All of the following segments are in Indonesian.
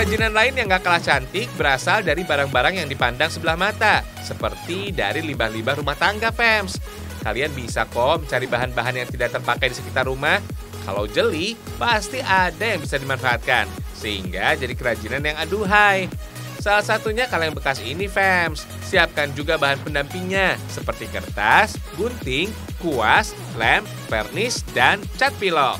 Kerajinan lain yang gak kalah cantik berasal dari barang-barang yang dipandang sebelah mata, seperti dari limbah-limbah rumah tangga, Fems. Kalian bisa kok mencari bahan-bahan yang tidak terpakai di sekitar rumah. Kalau jeli, pasti ada yang bisa dimanfaatkan, sehingga jadi kerajinan yang aduhai. Salah satunya kaleng bekas ini, Fems. Siapkan juga bahan pendampingnya, seperti kertas, gunting, kuas, lem, vernis, dan cat pilok.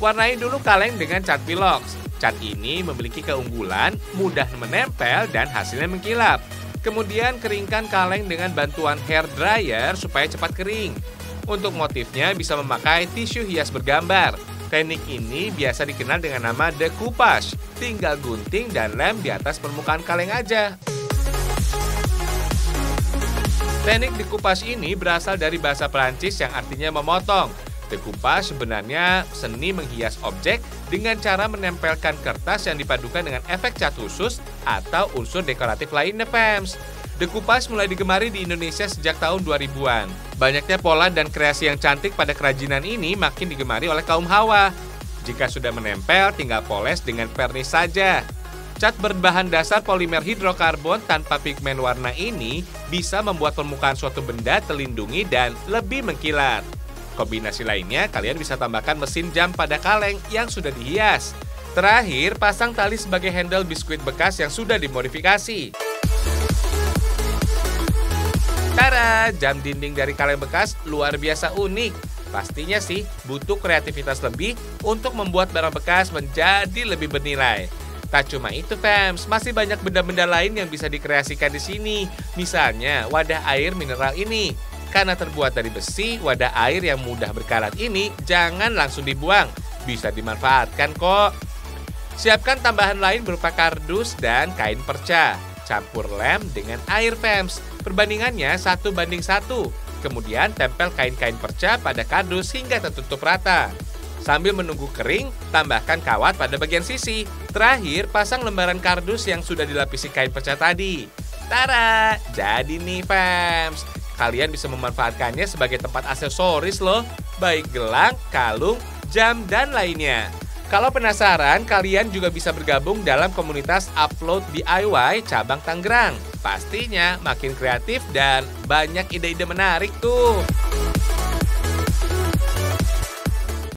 Warnai dulu kaleng dengan cat pilok. Cat ini memiliki keunggulan, mudah menempel dan hasilnya mengkilap. Kemudian keringkan kaleng dengan bantuan hair dryer supaya cepat kering. Untuk motifnya bisa memakai tisu hias bergambar. Teknik ini biasa dikenal dengan nama decoupage. Tinggal gunting dan lem di atas permukaan kaleng aja. Teknik decoupage ini berasal dari bahasa Perancis yang artinya memotong. Decoupage sebenarnya seni menghias objek dengan cara menempelkan kertas yang dipadukan dengan efek cat khusus atau unsur dekoratif lainnya, Pems. Decoupage mulai digemari di Indonesia sejak tahun 2000-an. Banyaknya pola dan kreasi yang cantik pada kerajinan ini makin digemari oleh kaum hawa. Jika sudah menempel, tinggal poles dengan vernis saja. Cat berbahan dasar polimer hidrokarbon tanpa pigmen warna ini bisa membuat permukaan suatu benda terlindungi dan lebih mengkilat. Kombinasi lainnya, kalian bisa tambahkan mesin jam pada kaleng yang sudah dihias. Terakhir, pasang tali sebagai handle biskuit bekas yang sudah dimodifikasi. Tara, jam dinding dari kaleng bekas luar biasa unik. Pastinya sih butuh kreativitas lebih untuk membuat barang bekas menjadi lebih bernilai. Tak cuma itu, fans, masih banyak benda-benda lain yang bisa dikreasikan di sini. Misalnya, wadah air mineral ini. Karena terbuat dari besi, wadah air yang mudah berkarat ini jangan langsung dibuang. Bisa dimanfaatkan kok. Siapkan tambahan lain berupa kardus dan kain perca. Campur lem dengan air PEMS. Perbandingannya satu banding satu. Kemudian tempel kain-kain perca pada kardus hingga tertutup rata. Sambil menunggu kering, tambahkan kawat pada bagian sisi. Terakhir, pasang lembaran kardus yang sudah dilapisi kain perca tadi. Tara, jadi nih fans. Kalian bisa memanfaatkannya sebagai tempat aksesoris loh, baik gelang, kalung, jam, dan lainnya. Kalau penasaran, kalian juga bisa bergabung dalam komunitas Upload DIY Cabang Tangerang. Pastinya makin kreatif dan banyak ide-ide menarik tuh.